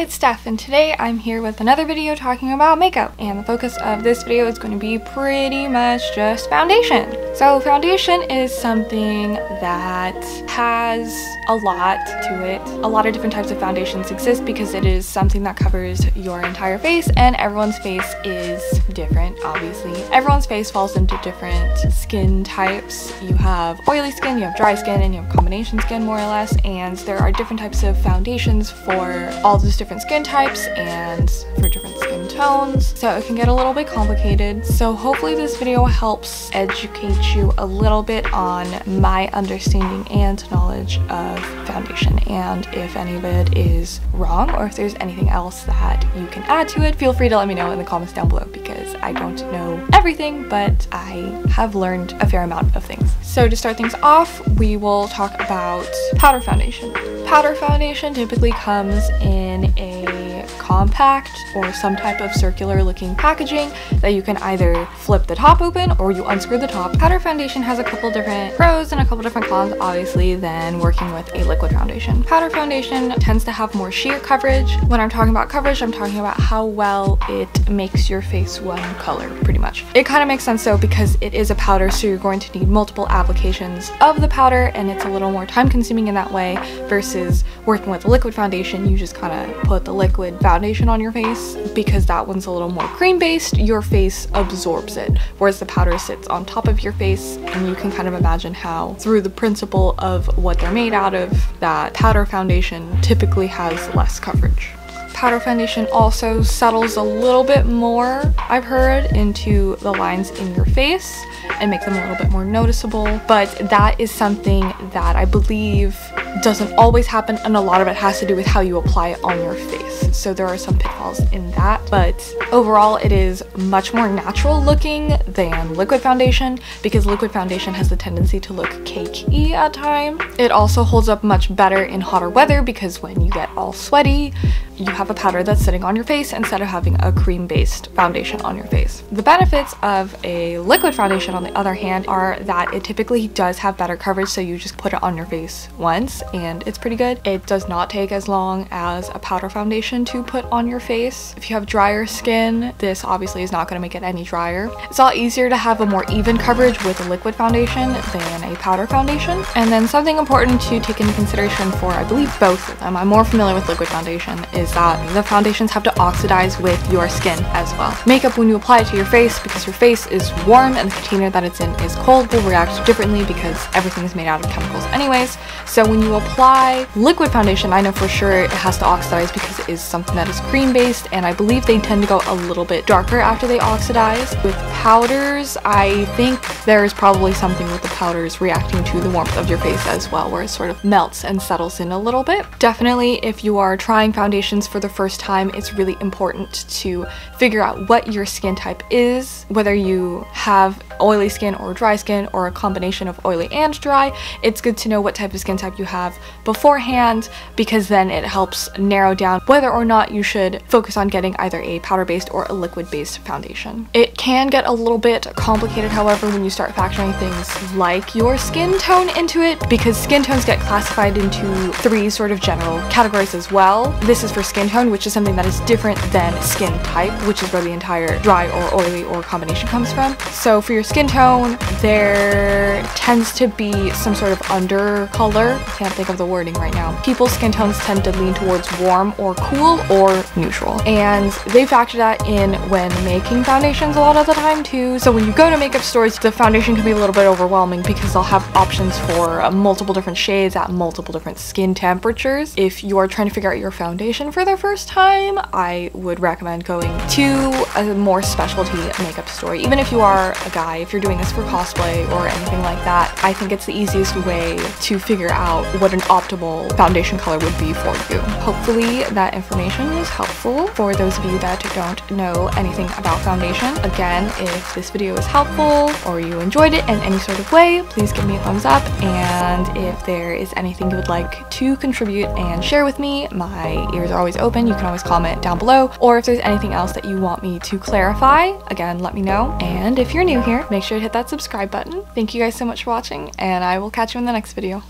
it's Steph and today I'm here with another video talking about makeup and the focus of this video is going to be pretty much just foundation. So foundation is something that has a lot to it. A lot of different types of foundations exist because it is something that covers your entire face and everyone's face is different obviously. Everyone's face falls into different skin types. You have oily skin, you have dry skin, and you have combination skin more or less and there are different types of foundations for all those different skin types and for different skin tones so it can get a little bit complicated so hopefully this video helps educate you a little bit on my understanding and knowledge of foundation and if any of it is wrong or if there's anything else that you can add to it feel free to let me know in the comments down below because I don't know everything but I have learned a fair amount of things. So to start things off we will talk about powder foundation. Powder foundation typically comes in a compact or some type of circular looking packaging that you can either flip the top open or you unscrew the top. Powder foundation has a couple different pros and a couple different cons obviously than working with a liquid foundation. Powder foundation tends to have more sheer coverage. When I'm talking about coverage I'm talking about how well it makes your face one color pretty much. It kind of makes sense though because it is a powder so you're going to need multiple applications of the powder and it's a little more time consuming in that way versus working with a liquid foundation you just kind of put the liquid foundation on your face because that one's a little more cream based your face absorbs it whereas the powder sits on top of your face and you can kind of imagine how through the principle of what they're made out of that powder foundation typically has less coverage powder foundation also settles a little bit more, I've heard, into the lines in your face and make them a little bit more noticeable. But that is something that I believe doesn't always happen and a lot of it has to do with how you apply it on your face. So there are some pitfalls in that, but overall it is much more natural looking than liquid foundation because liquid foundation has the tendency to look cakey at times. It also holds up much better in hotter weather because when you get all sweaty, you have a powder that's sitting on your face instead of having a cream-based foundation on your face. The benefits of a liquid foundation on the other hand are that it typically does have better coverage so you just put it on your face once and it's pretty good. It does not take as long as a powder foundation to put on your face. If you have drier skin, this obviously is not going to make it any drier. It's a lot easier to have a more even coverage with a liquid foundation than a powder foundation. And then something important to take into consideration for I believe both of them, I'm more familiar with liquid foundation, is is that the foundations have to oxidize with your skin as well. Makeup, when you apply it to your face, because your face is warm and the container that it's in is cold, will react differently because everything is made out of chemicals anyways. So when you apply liquid foundation, I know for sure it has to oxidize because it is something that is cream based and I believe they tend to go a little bit darker after they oxidize. With powders, I think there is probably something with the powders reacting to the warmth of your face as well, where it sort of melts and settles in a little bit. Definitely if you are trying foundations for the first time, it's really important to figure out what your skin type is, whether you have oily skin or dry skin or a combination of oily and dry. It's good to know what type of skin type you have beforehand because then it helps narrow down whether or not you should focus on getting either a powder-based or a liquid-based foundation. It can get a little bit complicated, however, when you start factoring things like your skin tone into it because skin tones get classified into three sort of general categories as well. This is for skin tone, which is something that is different than skin type, which is where the entire dry or oily or combination comes from. So for your skin tone, there tends to be some sort of under color. I can't think of the wording right now. People's skin tones tend to lean towards warm or cool or neutral. And they factor that in when making foundations a lot of the time too. So when you go to makeup stores, the foundation can be a little bit overwhelming because they'll have options for uh, multiple different shades at multiple different skin temperatures. If you are trying to figure out your foundation for the first time, I would recommend going to a more specialty makeup store. Even if you are a guy, if you're doing this for cosplay or anything like that, I think it's the easiest way to figure out what an optimal foundation color would be for you. Hopefully that information was helpful for those of you that don't know anything about foundation. Again, if this video is helpful or you enjoyed it in any sort of way, please give me a thumbs up and if there is anything you would like to contribute and share with me, my ears are always open. You can always comment down below or if there's anything else that you want me to clarify, again, let me know. And if you're new here, make sure to hit that subscribe button. Thank you guys so much for watching and I will catch you in the next video.